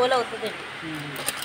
రోజులు అవుతుందండి